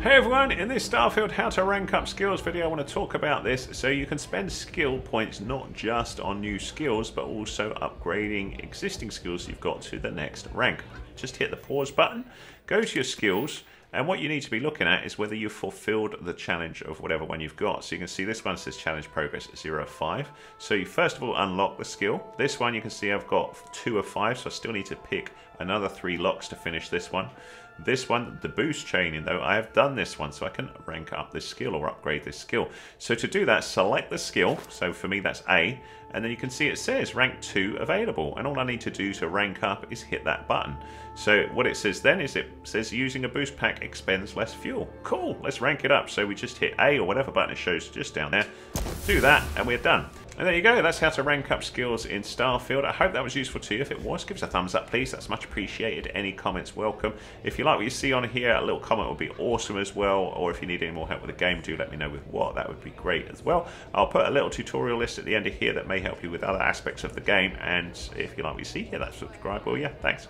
Hey everyone, in this Starfield how to rank up skills video I want to talk about this so you can spend skill points not just on new skills but also upgrading existing skills you've got to the next rank. Just hit the pause button, go to your skills and what you need to be looking at is whether you've fulfilled the challenge of whatever one you've got. So you can see this one says challenge progress 0 of 5. So you first of all unlock the skill. This one you can see I've got 2 of 5 so I still need to pick another 3 locks to finish this one. This one, the boost chaining though, I have done this one so I can rank up this skill or upgrade this skill. So to do that, select the skill, so for me that's A, and then you can see it says rank 2 available, and all I need to do to rank up is hit that button. So what it says then is it says using a boost pack expends less fuel. Cool, let's rank it up. So we just hit A or whatever button it shows just down there, do that, and we're done. And there you go, that's how to rank up skills in Starfield. I hope that was useful to you. If it was, give us a thumbs up, please. That's much appreciated. Any comments welcome. If you like what you see on here, a little comment would be awesome as well. Or if you need any more help with the game, do let me know with what. That would be great as well. I'll put a little tutorial list at the end of here that may help you with other aspects of the game. And if you like what you see, here, that subscribe, will you? Thanks.